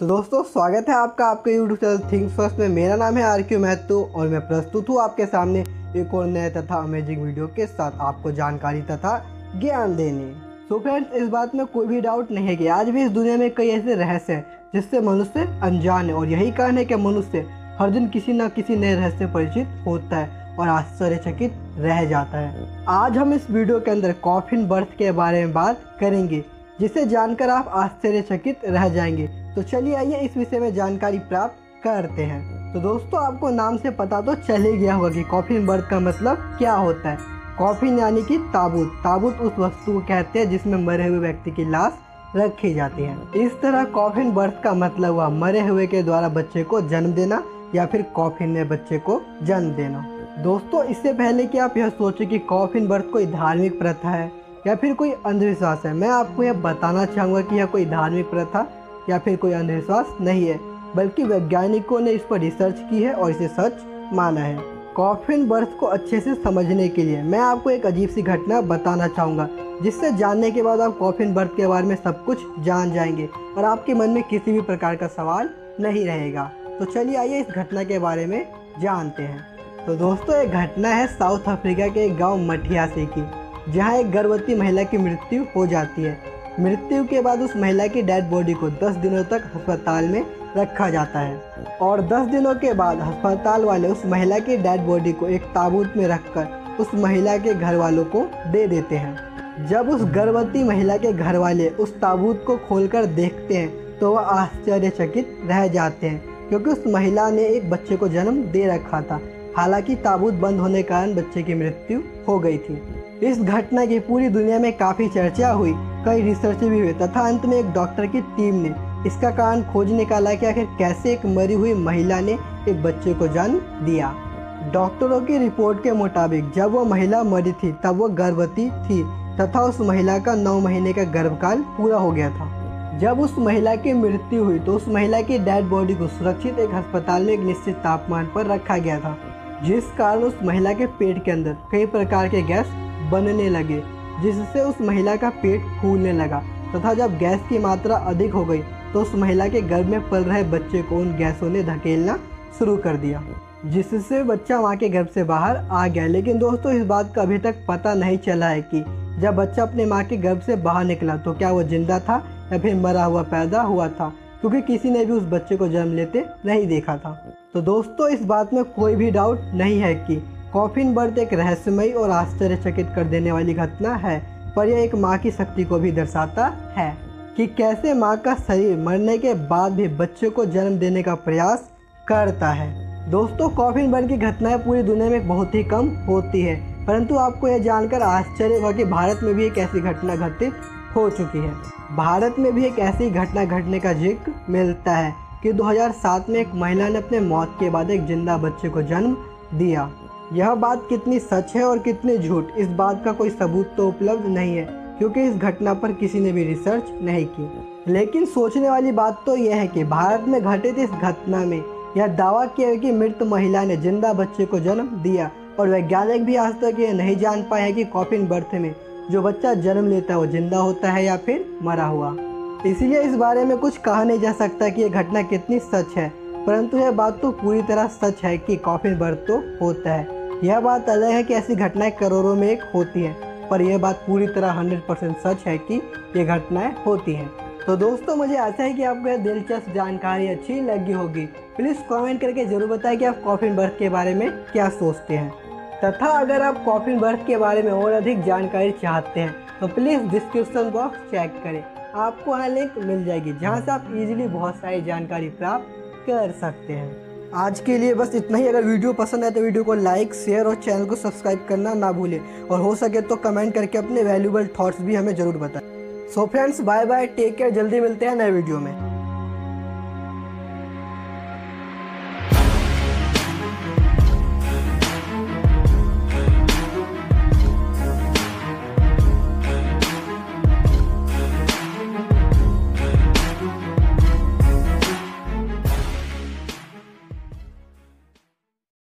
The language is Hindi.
तो दोस्तों, स्वागत है आपका आपके यूट्यूब चैनल थिंग्स फ़र्स्ट में। मेरा नाम है आर क्यू महतो और मैं प्रस्तुत हूँ आपके सामने एक और नए तथा अमेजिंग वीडियो के साथ आपको जानकारी तथा ज्ञान देने। तो फ्रेंड्स इस बात में कोई भी डाउट नहीं है कि आज भी इस दुनिया में कई ऐसे रहस्य हैं जिससे मनुष्य अनजान है और यही कारण है कि मनुष्य हर दिन किसी न किसी नए रहस्य परिचित होता है और आश्चर्यचकित रह जाता है। आज हम इस वीडियो के अंदर कॉफिन बर्थ के बारे में बात करेंगे, जिसे जानकर आप आश्चर्यचकित रह जाएँगे। तो चलिए आइए, इस विषय में जानकारी प्राप्त करते हैं। तो दोस्तों, आपको नाम से पता तो चल गया होगा कि कॉफिन बर्थ का मतलब क्या होता है। कॉफिन यानी कि ताबूत। ताबूत उस वस्तु को कहते हैं जिसमें मरे हुए व्यक्ति की लाश रखी जाती है। इस तरह कॉफिन बर्थ का मतलब हुआ मरे हुए के द्वारा बच्चे को जन्म देना या फिर कॉफिन में बच्चे को जन्म देना। दोस्तों, इससे पहले कि आप यह सोचे कि कॉफिन बर्थ कोई धार्मिक प्रथा है या फिर कोई अंधविश्वास है, मैं आपको यह बताना चाहूँगा कि यह कोई धार्मिक प्रथा या फिर कोई अंधविश्वास नहीं है, बल्कि वैज्ञानिकों ने इस पर रिसर्च की है और इसे सच माना है। कॉफिन बर्थ को अच्छे से समझने के लिए मैं आपको एक अजीब सी घटना बताना चाहूँगा, जिससे जानने के बाद आप कॉफिन बर्थ के बारे में सब कुछ जान जाएँगे और आपके मन में किसी भी प्रकार का सवाल नहीं रहेगा। तो चलिए आइए इस घटना के बारे में जानते हैं। तो दोस्तों, एक घटना है साउथ अफ्रीका के एक गाँव मठियासी की, जहाँ एक गर्भवती महिला की मृत्यु हो जाती है। मृत्यु के बाद उस महिला की डेड बॉडी को 10 दिनों तक अस्पताल में रखा जाता है। और 10 दिनों के बाद अस्पताल वाले उस महिला की डेड बॉडी को एक ताबूत में रखकर उस महिला के घर वालों को दे देते हैं। जब उस गर्भवती महिला के घर वाले उस ताबूत को खोलकर देखते हैं तो वह आश्चर्यचकित रह जाते हैं, क्योंकि उस महिला ने एक बच्चे को जन्म दे रखा था। हालाँकि ताबूत बंद होने के कारण बच्चे की मृत्यु हो गई थी। इस घटना की पूरी दुनिया में काफ़ी चर्चा हुई। कई रिसर्च भी हुए। तथा अंत में एक डॉक्टर की टीम ने इसका कारण खोज निकाला कि आखिर कैसे एक मरी हुई महिला ने एक बच्चे को जन्म दिया। डॉक्टरों की रिपोर्ट के मुताबिक जब वो महिला मरी थी, तब वो गर्भवती थी तथा उस महिला का नौ महीने का गर्भकाल पूरा हो गया था। जब उस महिला की मृत्यु हुई तो उस महिला की डेड बॉडी को सुरक्षित एक अस्पताल में एक निश्चित तापमान पर रखा गया था, जिस कारण उस महिला के पेट के अंदर कई प्रकार के गैस बनने लगे। जिससे उस महिला का पेट फूलने लगा तथा जब गैस की मात्रा अधिक हो गई तो उस महिला के गर्भ में पल रहे बच्चे को उन गैसों ने धकेलना शुरू कर दिया, जिससे बच्चा माँ के गर्भ से बाहर आ गया। लेकिन दोस्तों, इस बात का अभी तक पता नहीं चला है कि जब बच्चा अपने माँ के गर्भ से बाहर निकला तो क्या वो ज़िंदा था या फिर मरा हुआ, पैदा हुआ था? क्योंकि किसी ने भी उस बच्चे को जन्म लेते नहीं देखा था। तो दोस्तों, इस बात में कोई भी डाउट नहीं है कि कॉफिन बर्थ एक रहस्यमयी और आश्चर्यचकित कर देने वाली घटना है, पर यह एक माँ की शक्ति को भी दर्शाता है कि कैसे माँ का शरीर मरने के बाद भी बच्चे को जन्म देने का प्रयास करता है। दोस्तों, कॉफिन बर्थ की घटनाएँ पूरी दुनिया में बहुत ही कम होती है, परंतु आपको यह जानकर आश्चर्य हुआ कि भारत में भी एक ऐसी घटना घटित हो चुकी है। भारत में भी एक ऐसी घटना घटने का ज़िक्र मिलता है कि 2007 में एक महिला ने अपने मौत के बाद एक ज़िंदा बच्चे को जन्म दिया। यह बात कितनी सच है और कितनी झूठ? इस बात का कोई सबूत तो उपलब्ध नहीं है, क्योंकि इस घटना पर किसी ने भी रिसर्च नहीं की। लेकिन सोचने वाली बात तो यह है कि भारत में घटित इस घटना में यह दावा किया कि मृत महिला ने ज़िंदा बच्चे को जन्म दिया और वैज्ञानिक भी आज तक यह नहीं जान पाए हैं कि कॉफिन बर्थ में जो बच्चा जन्म लेता है वो ज़िंदा होता है या फिर मरा हुआ। इसीलिए इस बारे में कुछ कहा नहीं जा सकता कि यह घटना कितनी सच है, परंतु यह बात तो पूरी तरह सच है कि कॉफिन बर्थ तो होता है। यह बात अलग है कि ऐसी घटनाएँ करोड़ों में एक होती हैं, पर यह बात पूरी तरह हंड्रेड परसेंट सच है कि ये घटनाएँ होती हैं। तो दोस्तों, मुझे आशा है कि आपको यह दिलचस्प जानकारी अच्छी लगी होगी। प्लीज़ कमेंट करके ज़रूर बताएँ कि आप कॉफिन बर्थ के बारे में क्या सोचते हैं। तथा अगर आप कॉफिन बर्थ के बारे में और अधिक जानकारी चाहते हैं तो प्लीज़ डिस्क्रिप्शन बॉक्स चेक करें। आपको वहाँ लिंक मिल जाएगी, जहाँ से आप इजीली बहुत सारी जानकारी प्राप्त कर सकते हैं। आज के लिए बस इतना ही। अगर वीडियो पसंद आए तो वीडियो को लाइक शेयर और चैनल को सब्सक्राइब करना ना भूलें। और हो सके तो कमेंट करके अपने वैल्यूबल थॉट्स भी हमें ज़रूर बताएँ। So friends bye bye take care जल्दी मिलते हैं नए वीडियो में।